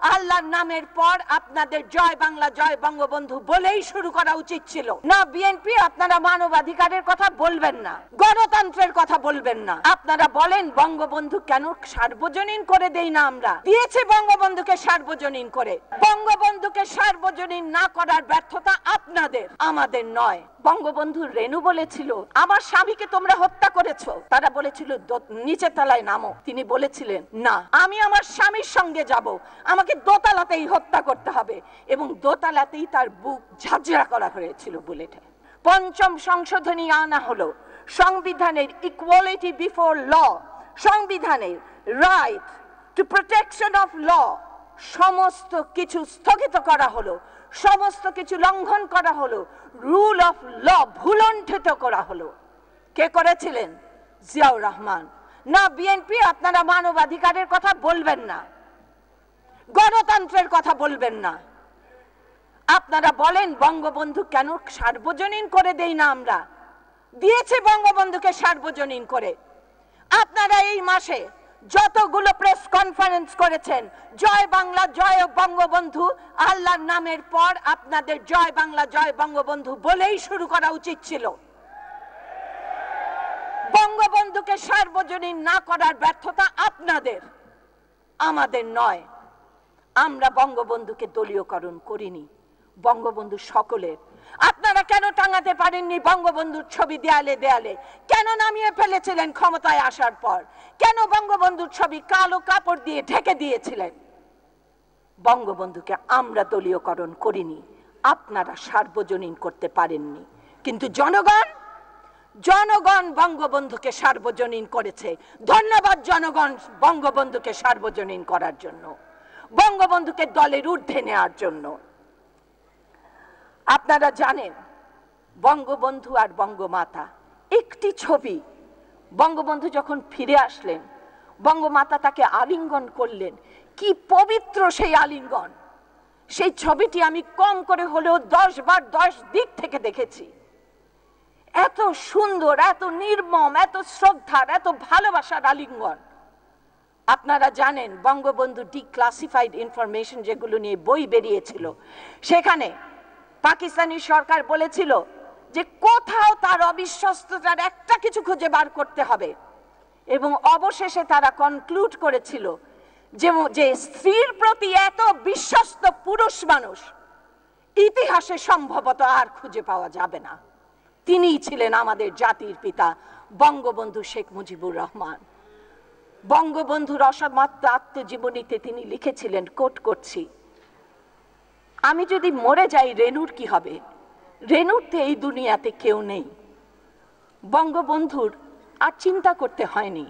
আল্লাহর নামের পর আপনাদের জয় বাংলা, জয় বঙ্গবন্ধু বলেই শুরু করা উচিত ছিল। না বিএনপি আপনারা মানবাধিকারের কথা বলবেন না, গণতন্ত্রের কথা বলবেন না। আপনারা বলেন, বঙ্গবন্ধু কেন সার্বজনীন করে দেই না আমরা? দিয়েছে বঙ্গবন্ধুকে সার্বজনীন করে। বঙ্গবন্ধুকে সার্বজনীন না করার ব্যর্থতা আপনাদের, আমাদের নয়। বঙ্গবন্ধু রেনু বলেছিল, আমার স্বামীকে তোমরা হত্যা করেছ। তারা বলেছিল, "দো- নিচে তলায় নামো। তিনি বলেছিলেন, না, আমি আমার স্বামীর সঙ্গে যাব। আমাকে দোতলাতেই হত্যা করতে হবে এবং দোতলাতেই তার বুক ঝাঁঝরা করা হয়েছিল বুলেটে। পঞ্চম সংশোধনী আনা হলো সংবিধানের ইকুয়ালিটি বিফোর ল সংবিধানের right to protection of law সমস্ত কিছু স্থগিত করা হলো, সমস্ত কিছু লঙ্ঘন করা হলো রুল অফ ল ভুলণ্ঠিত করা হলো। কে করেছিলেন? জিয়াউর রহমান। না বিএনপি আপনারা মানবাধিকারের কথা বলবেন না। গণতন্ত্রের কথা বলবেন না। আপনারা বলেন, বঙ্গবন্ধু কেন সার্বজনীন করে দেই না আমরা? দিয়েছে বঙ্গবন্ধুকে সার্বজনীন করে। আপনারা এই মাসে যতগুলো প্রেস কনফারেন্স করেছেন, জয় বাংলা, জয় বঙ্গবন্ধু, আল্লাহর নামের পর আপনাদের জয় বাংলা, জয় বঙ্গবন্ধু বলেই শুরু করা উচিত ছিল। বঙ্গবন্ধুকে সার্বজনীন না করার ব্যর্থতা আপনাদের, আমাদের নয়। আমরা বঙ্গবন্ধুকে দলীয়করণ করিনি, বঙ্গবন্ধু সকলের। আপনারা কেন টাঙাতে পারেননি বঙ্গবন্ধুর ছবি দেয়ালে দেয়ালে? কেন নামিয়ে ফেলেছিলেন ক্ষমতায় আসার পর? কেন বঙ্গবন্ধুর ছবি কালো কাপড় দিয়ে ঢেকে দিয়েছিলেন? বঙ্গবন্ধুকে আমরা দলীয়করণ করিনি, আপনারা সার্বজনীন করতে পারেননি। কিন্তু জনগণ জনগণ বঙ্গবন্ধুকে সার্বজনীন করেছে। ধন্যবাদ জনগণ বঙ্গবন্ধুকে সার্বজনীন করার জন্য। বঙ্গবন্ধুকে দলের ঊর্ধ্বে নেওয়ার জন্য। আপনারা জানেন, বঙ্গবন্ধু আর বঙ্গমাতা একটি ছবি। বঙ্গবন্ধু যখন ফিরে আসলেন, বঙ্গমাতা তাকে আলিঙ্গন করলেন। কি পবিত্র সেই আলিঙ্গন! সেই ছবিটি আমি কম করে হলেও দশ বার দশ দিক থেকে দেখেছি। এত সুন্দর, এত নির্মম, এত শ্রদ্ধার, এত ভালোবাসার আলিঙ্গন। আপনারা জানেন বঙ্গবন্ধু ডিক্লাসিফাইড ইনফরমেশন যেগুলো নিয়ে বই বেরিয়েছিল। সেখানে পাকিস্তানি সরকার বলেছিল যে কোথাও তার অবিশ্বস্ততার একটা কিছু খুঁজে বার করতে হবে। এবং অবশেষে তারা কনক্লুড করেছিল যে যে স্ত্রীর প্রতি এত বিশ্বস্ত পুরুষ মানুষ, ইতিহাসে সম্ভবত আর খুঁজে পাওয়া যাবে না। তিনিই ছিলেন আমাদের জাতির পিতা বঙ্গবন্ধু শেখ মুজিবুর রহমান। বঙ্গবন্ধুর অসমাত্র আত্মজীবনীতে তিনি লিখেছিলেন, কোট করছি। আমি যদি মরে যাই রেনুর কি হবে? রেনুর তো এই দুনিয়াতে কেউ নেই। বঙ্গবন্ধুর আর চিন্তা করতে হয়নি।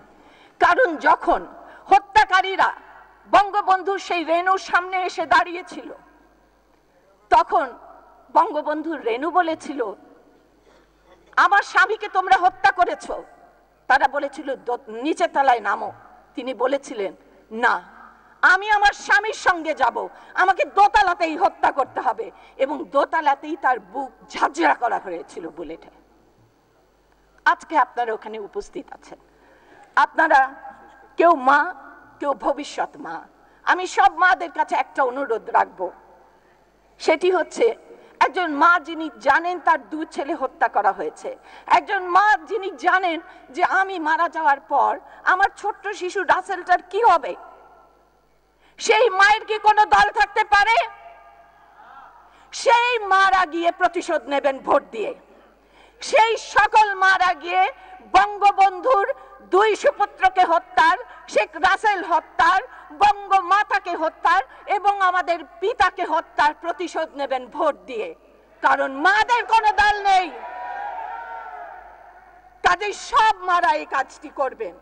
কারণ যখন হত্যাকারীরা বঙ্গবন্ধুর সেই রেনুর সামনে এসে দাঁড়িয়েছিল, তখন বঙ্গবন্ধু রেনু বলেছিল, আমার স্বামীকে তোমরা হত্যা করেছ। তারা বলেছিল, "দো- নিচে তলায় নামো। তিনি বলেছিলেন, না, আমি আমার স্বামীর সঙ্গে যাব। আমাকে দোতলাতেই হত্যা করতে হবে। এবং দোতলাতেই তার বুক ঝাঁঝরা করা হয়েছিল বুলেটে। আজকে আপনারা ওখানে উপস্থিত আছেন। আপনারা কেউ মা, কেউ ভবিষ্যৎ মা। আমি সব মাদের কাছে একটা অনুরোধ রাখব। সেটি হচ্ছে একজন মা যিনি জানেন তার দু ছেলে হত্যা করা হয়েছে। একজন মা যিনি জানেন যে আমি মারা যাওয়ার পর আমার ছোট্ট শিশু রাসেলটার কি হবে? সেই মায়ের কি কোনো দল থাকতে পারে? সেই মারা গিয়ে প্রতিশোধ নেবেন ভোট দিয়ে। সেই সকল মারা গিয়ে বঙ্গবন্ধুর দুই সুপুত্রকে হত্যার, শেখ রাসেল হত্যার বঙ্গমাতাকে হত্যার এবং আমাদের পিতাকে হত্যার প্রতিশোধ নেবেন ভোট দিয়ে। কারণ মাদের কোনো দল নেই। কাজে সব মারা এই কাজটি করবেন।